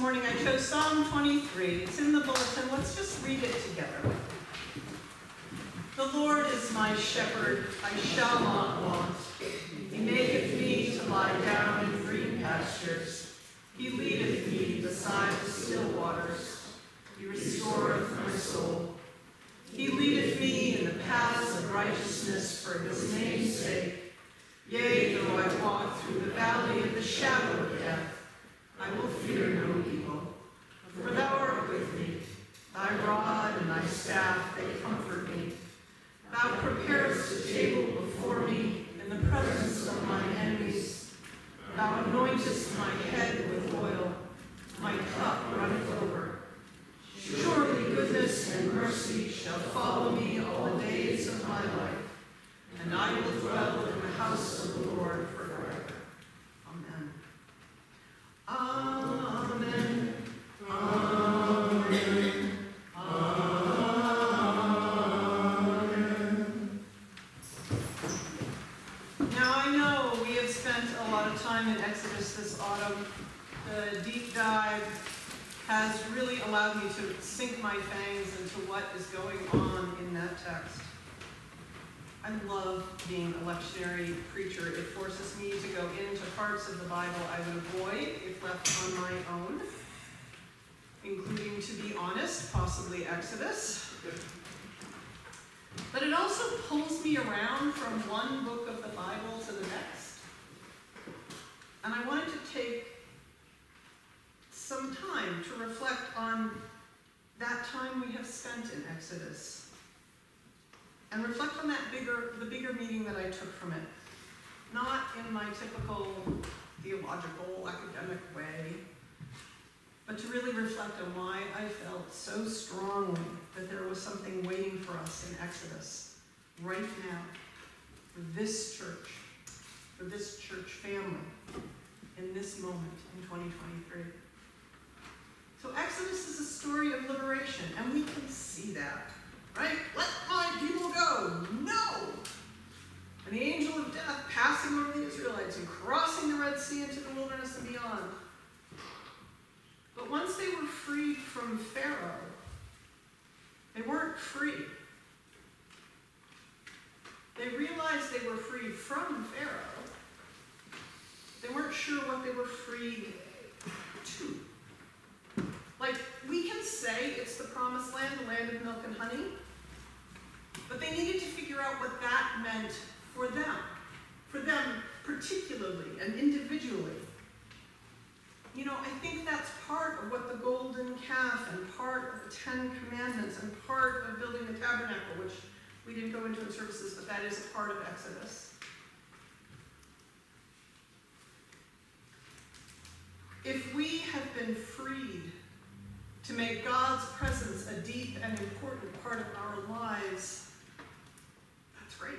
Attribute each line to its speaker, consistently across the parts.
Speaker 1: morning, I chose Psalm 23. It's in the bulletin. Let's just read it together. The Lord is my shepherd, I shall not want. He maketh me to lie down in green pastures. He leadeth me beside the still waters. He restoreth my soul. He leadeth me in the paths of righteousness for his name's sake. Yea, though I walk through the valley of the shadow of death, I will fear no evil, for thou art with me. Thy rod and thy staff, they comfort me. Thou preparest a table before me in the presence of my enemies. Thou anointest my head with oil. My cup runneth over. Surely goodness and mercy shall follow me all the days of my life, and I will dwell in the house of the Lord forever. Amen. Amen. Amen. Amen. Now I know we have spent a lot of time in Exodus this autumn. The dive has really allowed me to sink my fangs into what is going on in that text. I love being a lectionary preacher. It forces me to go into parts of the Bible I would avoid if left on my own, including, to be honest, possibly Exodus. But it also pulls me around from one book of the Bible to the next. And I wanted to take some time to reflect on that time we have spent in Exodus and reflect on that bigger, the bigger meaning that I took from it. Not in my typical theological, academic way, but to really reflect on why I felt so strongly that there was something waiting for us in Exodus right now for this church, for this church family in this moment in 2023. So Exodus is a story and we can see that, right? Let my people go. No! And the angel of death passing over the Israelites and crossing the Red Sea into the wilderness and beyond. But once they were freed from Pharaoh, they weren't free. They realized they were freed from Pharaoh. They weren't sure what they were freed to. Like, we can say it's the promised land, the land of milk and honey, but they needed to figure out what that meant for them, for them particularly and individually. You know, I think that's part of what the golden calf and part of the Ten Commandments and part of building the tabernacle, which we didn't go into in services, but that is a part of Exodus. If we have been freed to make God's presence a deep and important part of our lives, that's great.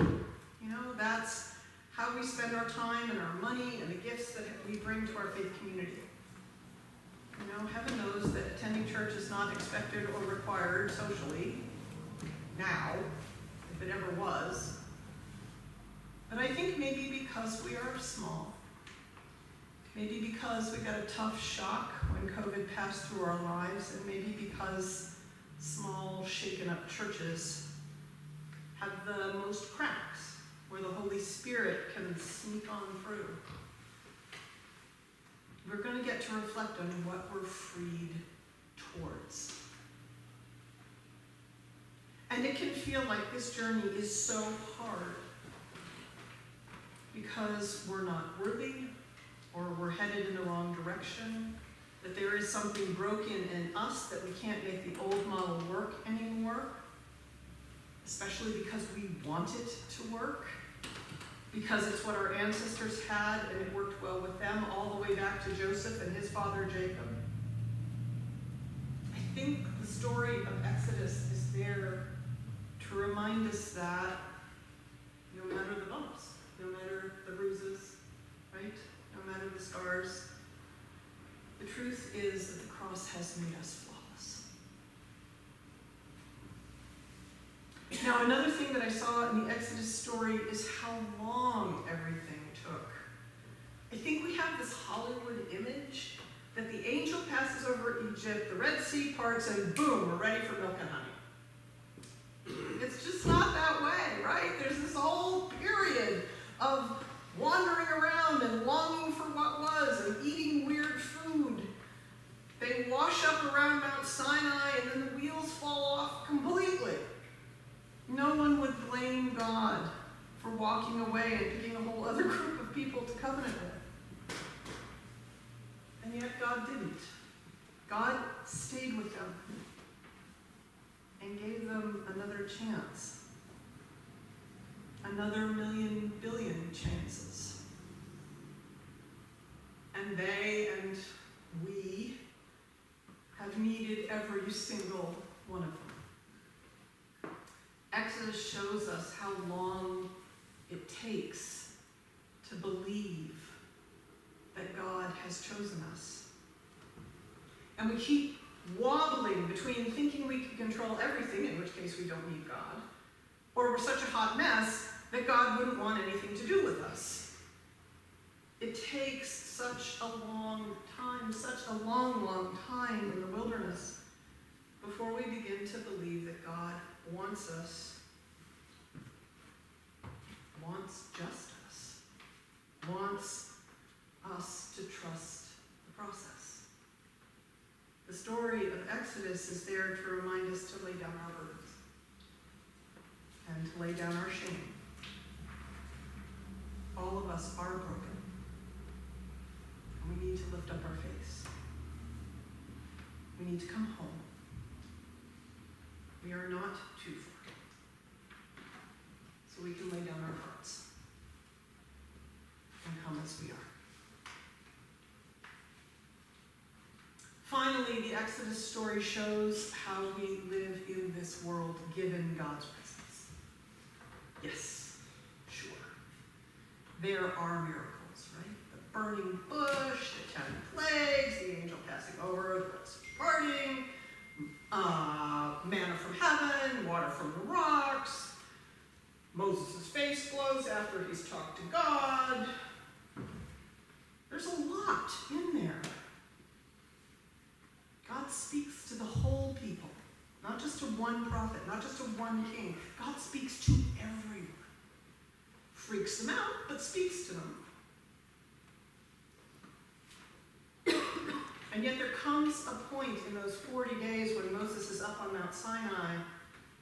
Speaker 1: You know, that's how we spend our time and our money and the gifts that we bring to our faith community. You know, heaven knows that attending church is not expected or required socially now, if it ever was. But I think maybe because we are small, maybe because we got a tough shock when COVID passed through our lives, and maybe because small, shaken up churches have the most cracks where the Holy Spirit can sneak on through. We're going to get to reflect on what we're freed towards. And it can feel like this journey is so hard because we're not worthy or we're headed in the wrong direction, that there is something broken in us that we can't make the old model work anymore, especially because we want it to work, because it's what our ancestors had and it worked well with them all the way back to Joseph and his father Jacob. I think the story of Exodus is there to remind us that no matter the bumps, no matter the bruises, right? No matter the scars, the truth is that the cross has made us flawless. Now, another thing that I saw in the Exodus story is how long everything took. I think we have this Hollywood image that the angel passes over Egypt, the Red Sea parts, and boom, we're ready for milk and honey. It's just not that way, right? There's this whole period of wandering around and longing for what was and eating weird food. They wash up around Mount Sinai and then the wheels fall off completely. No one would blame God for walking away and picking a whole other group of people to covenant with. And yet God didn't. God stayed with them and gave them another chance. Another million billion chances. And they and we have needed every single one of them. Exodus shows us how long it takes to believe that God chosen us. And we keep wobbling between thinking we can control everything, in which case we don't need God, or we're such a hot mess that God wouldn't want anything to do with us. It takes such a long time, such a long, long time in the wilderness before we begin to believe that God wants us, wants justice, wants us to trust the process. The of Exodus is there to remind us to lay down our burdens and to lay down our shame. All of us are broken. And we need to lift up our face. We need to come home. We are not too far. So we can lay down our hearts and come as we are. Finally, the Exodus story shows how we live in this world given God's presence. Yes, sure. There are miracles, right? The burning bush, the ten plagues, the angel passing over, the Red Sea parting, uh, manna from heaven, water from the rocks. Moses' face glows after he's talked to God. There's a lot in there. God speaks to the whole people, not just to one prophet, not just to one king. God speaks to everyone. Freaks them out, but speaks to them. and yet there comes a point in those 40 days when Moses is up on Mount Sinai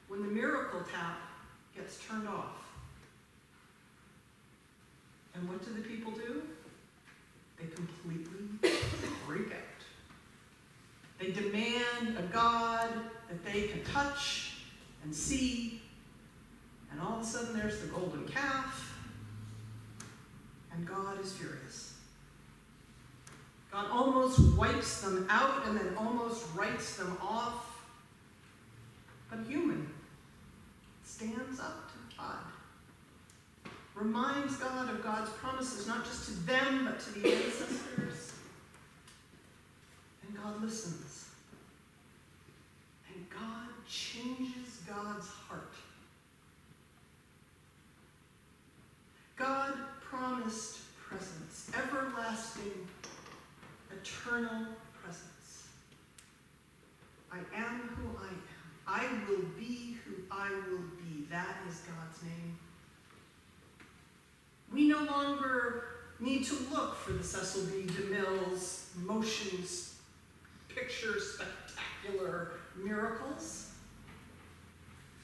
Speaker 1: when the miracle tap gets turned off. And what do the people do? They completely freak out. They demand a God they can touch and see. And all of a sudden, there's the golden calf. And God is furious. God almost wipes them out and then almost writes them off. But human stands up to God, reminds God of God's promises, not just to them, but to the ancestors. And God listens. Changes God's heart. God promised presence, everlasting, eternal presence. I am who I am. I will be who I will be. That is God's name. We no longer need to look for the Cecil B. DeMille's motions picture spectacular miracles.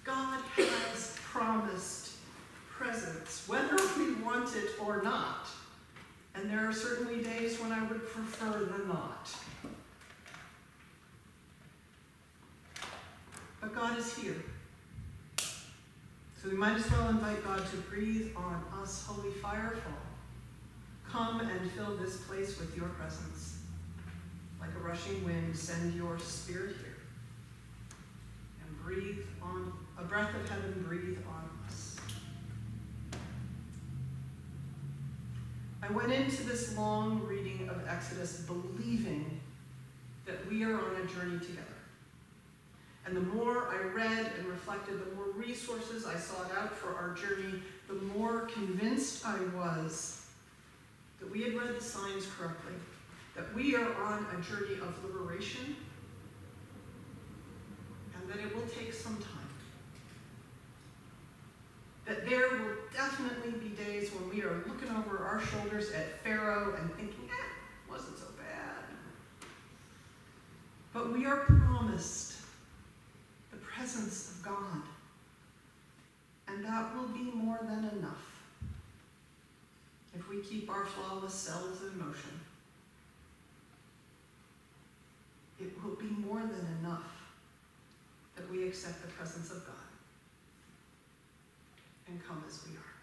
Speaker 1: God has promised presence, whether we want it or not. And there are certainly days when I would prefer the not. But God is here. So we might as well invite God to breathe on us, holy fire fall. Come and fill this place with your presence. Like a rushing wind, send your spirit here. And breathe on, a breath of heaven, breathe on us. I went into this long reading of Exodus believing that we are on a journey together. And the more I read and reflected, the more resources I sought out for our journey, the more convinced I was that we had read the signs correctly, that we are on a journey of liberation and that it will take some time. That there will definitely be days when we are looking over our shoulders at Pharaoh and thinking, eh, wasn't so bad. But we are promised the presence of God. And that will be more than enough if we keep our flawless selves in motion. It will be more than enough that we accept the presence of God and come as we are.